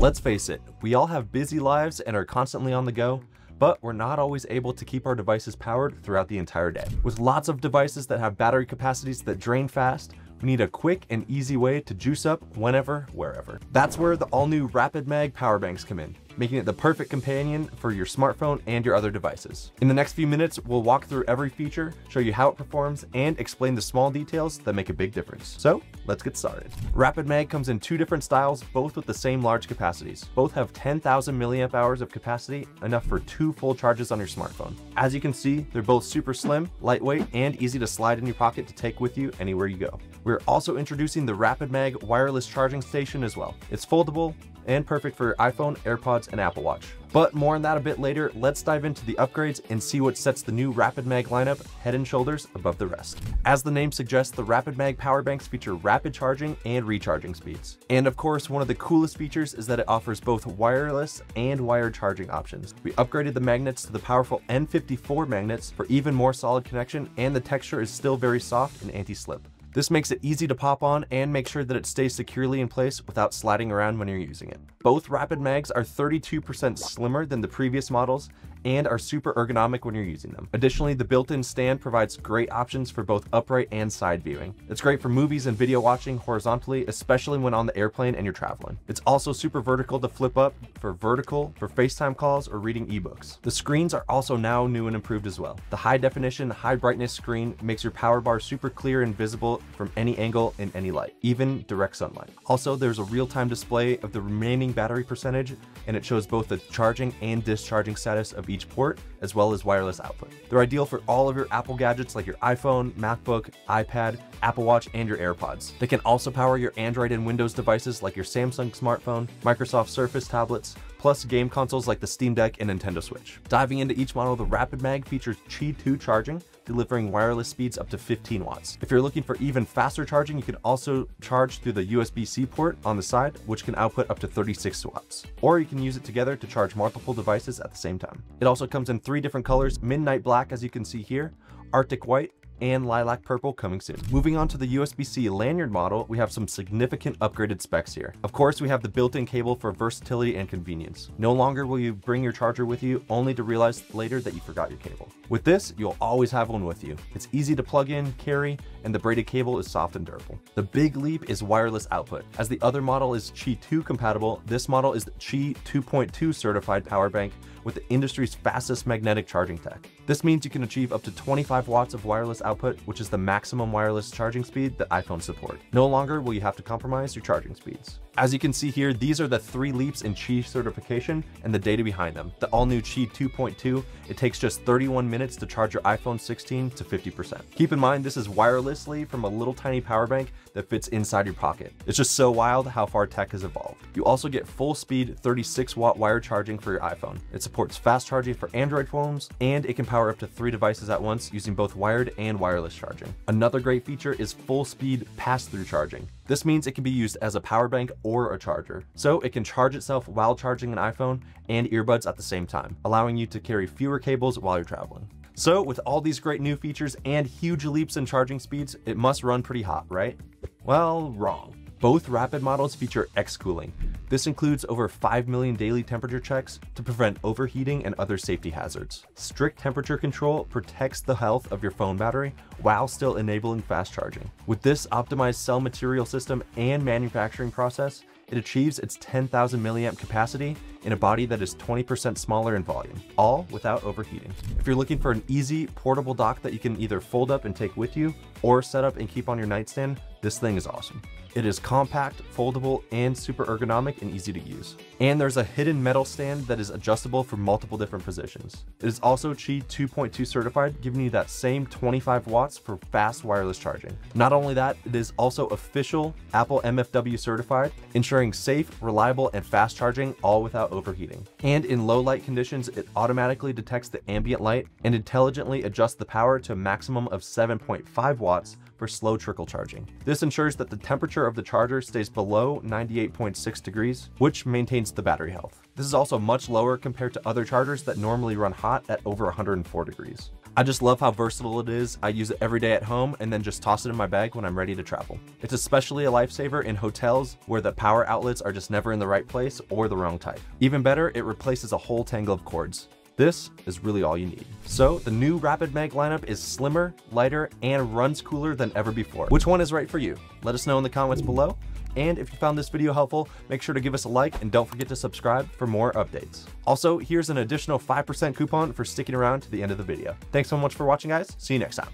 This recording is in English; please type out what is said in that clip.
Let's face it, we all have busy lives and are constantly on the go, but we're not always able to keep our devices powered throughout the entire day. With lots of devices that have battery capacities that drain fast, we need a quick and easy way to juice up whenever, wherever. That's where the all new Rapid Mag power banks come in making it the perfect companion for your smartphone and your other devices. In the next few minutes, we'll walk through every feature, show you how it performs, and explain the small details that make a big difference. So let's get started. Rapid Mag comes in two different styles, both with the same large capacities. Both have 10,000 milliamp hours of capacity, enough for two full charges on your smartphone. As you can see, they're both super slim, lightweight, and easy to slide in your pocket to take with you anywhere you go. We're also introducing the Rapid Mag wireless charging station as well. It's foldable, and perfect for your iPhone, AirPods, and Apple Watch. But more on that a bit later, let's dive into the upgrades and see what sets the new Rapid Mag lineup head and shoulders above the rest. As the name suggests, the Rapid Mag power banks feature rapid charging and recharging speeds. And of course, one of the coolest features is that it offers both wireless and wired charging options. We upgraded the magnets to the powerful N54 magnets for even more solid connection, and the texture is still very soft and anti-slip. This makes it easy to pop on and make sure that it stays securely in place without sliding around when you're using it. Both Rapid Mags are 32% slimmer than the previous models and are super ergonomic when you're using them. Additionally, the built-in stand provides great options for both upright and side viewing. It's great for movies and video watching horizontally, especially when on the airplane and you're traveling. It's also super vertical to flip up for vertical for FaceTime calls or reading ebooks. The screens are also now new and improved as well. The high definition, high brightness screen makes your power bar super clear and visible from any angle in any light, even direct sunlight. Also, there's a real-time display of the remaining battery percentage, and it shows both the charging and discharging status of each port, as well as wireless output. They're ideal for all of your Apple gadgets like your iPhone, MacBook, iPad, Apple Watch, and your AirPods. They can also power your Android and Windows devices like your Samsung smartphone, Microsoft Surface tablets, plus game consoles like the Steam Deck and Nintendo Switch. Diving into each model, the Rapid Mag features Qi 2 charging, delivering wireless speeds up to 15 watts. If you're looking for even faster charging, you can also charge through the USB-C port on the side, which can output up to 36 watts. Or you can use it together to charge multiple devices at the same time. It also comes in three different colors, Midnight Black as you can see here, Arctic White, and lilac purple coming soon. Moving on to the USB-C lanyard model, we have some significant upgraded specs here. Of course, we have the built-in cable for versatility and convenience. No longer will you bring your charger with you, only to realize later that you forgot your cable. With this, you'll always have one with you. It's easy to plug in, carry, and the braided cable is soft and durable. The big leap is wireless output. As the other model is Qi 2 compatible, this model is the Qi 2.2 certified power bank with the industry's fastest magnetic charging tech. This means you can achieve up to 25 watts of wireless output, which is the maximum wireless charging speed that iPhones support. No longer will you have to compromise your charging speeds. As you can see here, these are the three leaps in Qi certification and the data behind them. The all-new Qi 2.2, it takes just 31 minutes to charge your iPhone 16 to 50%. Keep in mind, this is wirelessly from a little tiny power bank that fits inside your pocket. It's just so wild how far tech has evolved. You also get full speed 36 watt wire charging for your iPhone. It supports fast charging for Android phones, and it can power up to three devices at once using both wired and wireless charging. Another great feature is full speed pass-through charging. This means it can be used as a power bank or a charger. So it can charge itself while charging an iPhone and earbuds at the same time, allowing you to carry fewer cables while you're traveling. So with all these great new features and huge leaps in charging speeds, it must run pretty hot, right? Well, wrong. Both Rapid models feature X-cooling. This includes over 5 million daily temperature checks to prevent overheating and other safety hazards. Strict temperature control protects the health of your phone battery while still enabling fast charging. With this optimized cell material system and manufacturing process, it achieves its 10,000 milliamp capacity in a body that is 20% smaller in volume, all without overheating. If you're looking for an easy, portable dock that you can either fold up and take with you, or set up and keep on your nightstand, this thing is awesome. It is compact, foldable, and super ergonomic and easy to use. And there's a hidden metal stand that is adjustable for multiple different positions. It is also Qi 2.2 certified, giving you that same 25 watts for fast wireless charging. Not only that, it is also official Apple MFW certified, ensuring safe, reliable, and fast charging all without overheating. And in low light conditions, it automatically detects the ambient light and intelligently adjusts the power to a maximum of 7.5 watts for slow trickle charging. This ensures that the temperature of the charger stays below 98.6 degrees, which maintains the battery health. This is also much lower compared to other chargers that normally run hot at over 104 degrees. I just love how versatile it is. I use it every day at home and then just toss it in my bag when I'm ready to travel. It's especially a lifesaver in hotels where the power outlets are just never in the right place or the wrong type. Even better, it replaces a whole tangle of cords. This is really all you need. So the new Rapid Mag lineup is slimmer, lighter, and runs cooler than ever before. Which one is right for you? Let us know in the comments below. And if you found this video helpful, make sure to give us a like and don't forget to subscribe for more updates. Also, here's an additional 5% coupon for sticking around to the end of the video. Thanks so much for watching guys, see you next time.